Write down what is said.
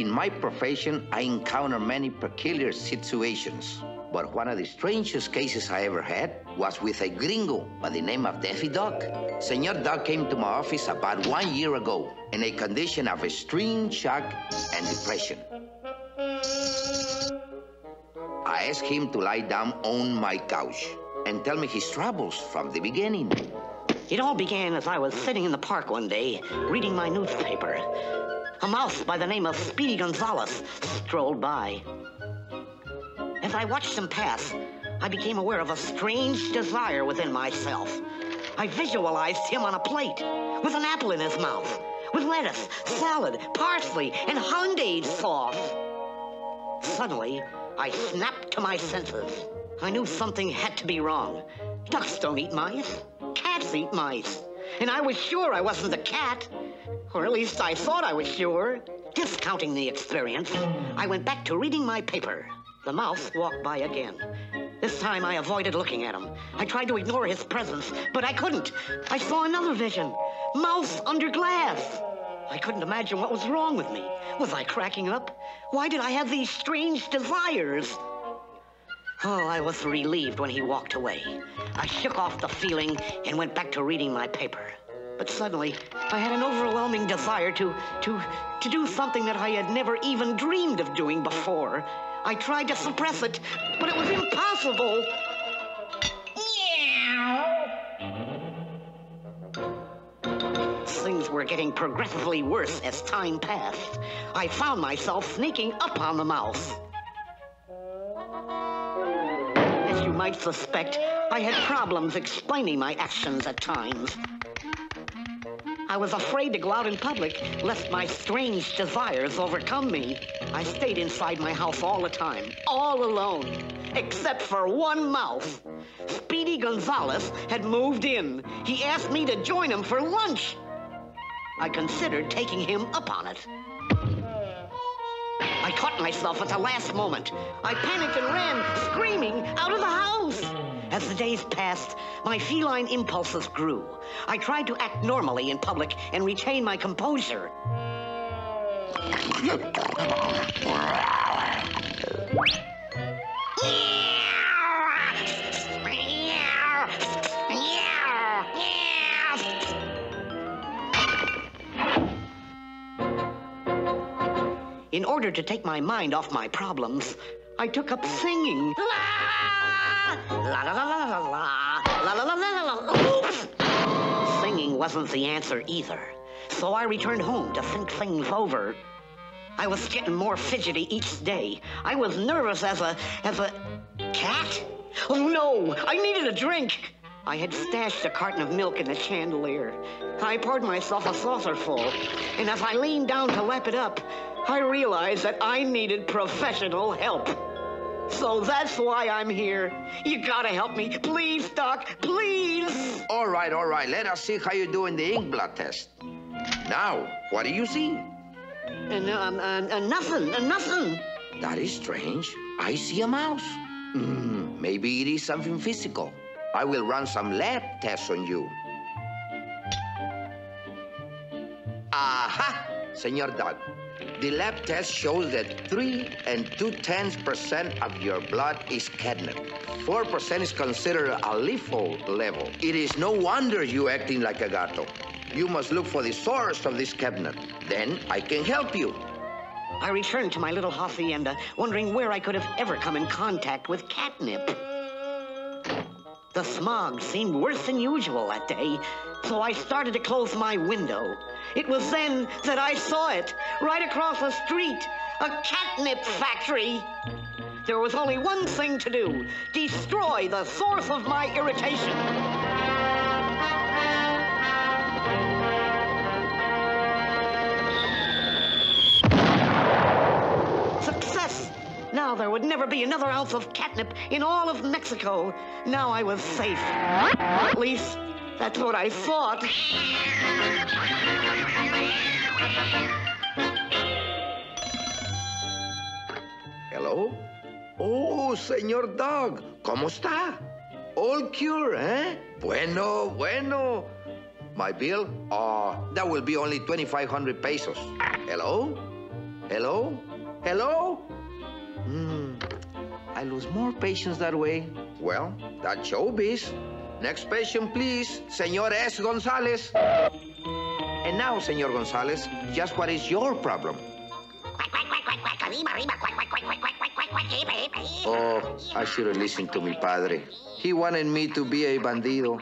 In my profession, I encounter many peculiar situations. But one of the strangest cases I ever had was with a gringo by the name of Daffy Duck. Senor Duck came to my office about one year ago in a condition of extreme shock and depression. I asked him to lie down on my couch and tell me his troubles from the beginning. It all began as I was sitting in the park one day, reading my newspaper. A mouse by the name of Speedy Gonzales strolled by. As I watched him pass, I became aware of a strange desire within myself. I visualized him on a plate, with an apple in his mouth, with lettuce, salad, parsley, and hollandaise sauce. Suddenly, I snapped to my senses. I knew something had to be wrong. Ducks don't eat mice. Cats eat mice. And I was sure I wasn't the cat. Or at least I thought I was sure. Discounting the experience, I went back to reading my paper. The mouse walked by again. This time I avoided looking at him. I tried to ignore his presence, but I couldn't. I saw another vision. Mouse under glass. I couldn't imagine what was wrong with me. Was I cracking up? Why did I have these strange desires? Oh, I was relieved when he walked away. I shook off the feeling and went back to reading my paper. But suddenly, I had an overwhelming desire to, to, to do something that I had never even dreamed of doing before. I tried to suppress it, but it was impossible. Things were getting progressively worse as time passed. I found myself sneaking up on the mouse. As you might suspect, I had problems explaining my actions at times. I was afraid to go out in public, lest my strange desires overcome me. I stayed inside my house all the time, all alone, except for one mouse. Speedy Gonzales had moved in. He asked me to join him for lunch. I considered taking him up on it. I caught myself at the last moment. I panicked and ran, screaming, out of the house. As the days passed, my feline impulses grew. I tried to act normally in public and retain my composure. In order to take my mind off my problems, I took up singing. La la la la la la la la la la la. Singing wasn't the answer either, so I returned home to think things over. I was getting more fidgety each day. I was nervous as a as a cat. Oh no! I needed a drink. I had stashed a carton of milk in the chandelier. I poured myself a saucerful, and as I leaned down to lap it up, I realized that I needed professional help. So that's why I'm here. You gotta help me. Please, Doc, please. All right, all right. Let us see how you do in the ink blot test. Now, what do you see? And, um, uh, uh, nothing, uh, nothing. That is strange. I see a mouse. Hmm, maybe it is something physical. I will run some lab tests on you. Aha! Senor Doug, the lab test shows that 3 and 2 tenths percent of your blood is catnip. 4% is considered a lethal level. It is no wonder you acting like a gato. You must look for the source of this catnip. Then I can help you. I returned to my little hacienda, wondering where I could have ever come in contact with catnip. The smog seemed worse than usual that day, so I started to close my window. It was then that I saw it, right across the street, a catnip factory. There was only one thing to do, destroy the source of my irritation there would never be another ounce of catnip in all of Mexico. Now I was safe. At least, that's what I thought. Hello? Oh, señor Dog, ¿cómo está? All cure, eh? Bueno, bueno. My bill? Oh, that will be only 2,500 pesos. Hello? Hello? Hello? I lose more patients that way. Well, that's showbiz. Next patient, please. Señor S. Gonzales. And now, Señor Gonzales, just what is your problem? Oh, I should have listened to mi padre. He wanted me to be a bandido.